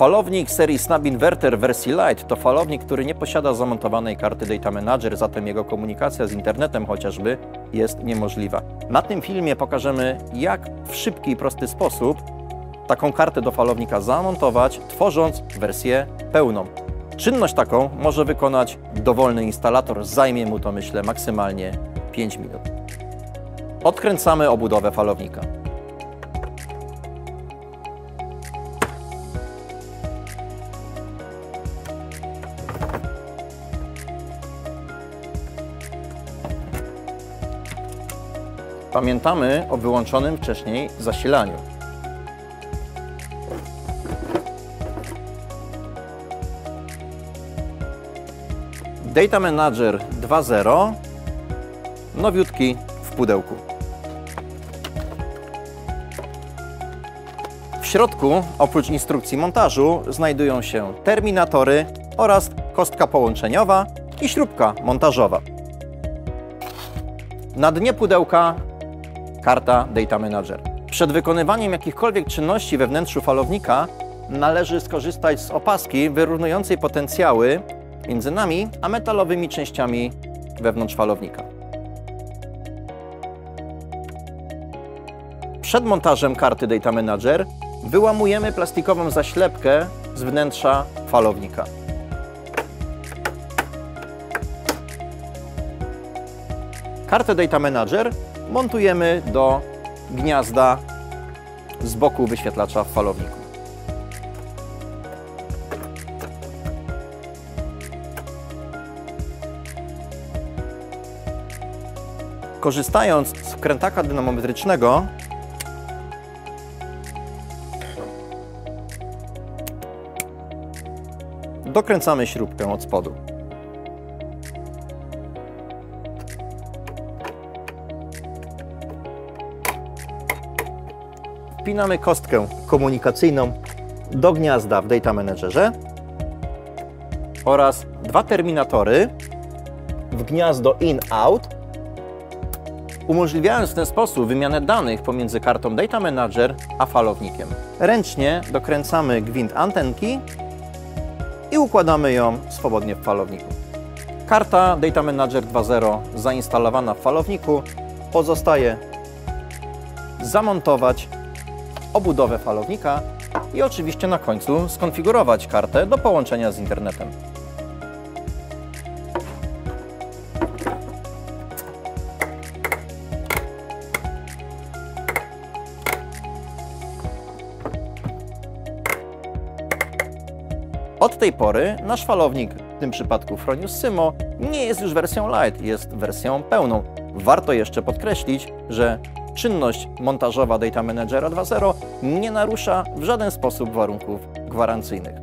Falownik serii Snap Inverter wersji Lite to falownik, który nie posiada zamontowanej karty Data Manager, zatem jego komunikacja z internetem chociażby jest niemożliwa. Na tym filmie pokażemy, jak w szybki i prosty sposób taką kartę do falownika zamontować, tworząc wersję pełną. Czynność taką może wykonać dowolny instalator, zajmie mu to myślę maksymalnie 5 minut. Odkręcamy obudowę falownika. Pamiętamy o wyłączonym wcześniej zasilaniu. Data Manager 2.0 nowiutki w pudełku. W środku, oprócz instrukcji montażu, znajdują się terminatory oraz kostka połączeniowa i śrubka montażowa. Na dnie pudełka karta Data Manager. Przed wykonywaniem jakichkolwiek czynności we wnętrzu falownika należy skorzystać z opaski wyrównującej potencjały między nami a metalowymi częściami wewnątrz falownika. Przed montażem karty Data Manager wyłamujemy plastikową zaślepkę z wnętrza falownika. Kartę Data Manager montujemy do gniazda z boku wyświetlacza w falowniku. Korzystając z wkrętaka dynamometrycznego dokręcamy śrubkę od spodu. Wpinamy kostkę komunikacyjną do gniazda w Data Managerze oraz dwa terminatory w gniazdo in-out, umożliwiając w ten sposób wymianę danych pomiędzy kartą Data Manager a falownikiem. Ręcznie dokręcamy gwint antenki i układamy ją swobodnie w falowniku. Karta Data Manager 2.0 zainstalowana w falowniku pozostaje zamontować obudowę falownika i oczywiście na końcu skonfigurować kartę do połączenia z internetem. Od tej pory nasz falownik, w tym przypadku Fronius Symo, nie jest już wersją light, jest wersją pełną. Warto jeszcze podkreślić, że czynność montażowa Data Managera 2.0 nie narusza w żaden sposób warunków gwarancyjnych.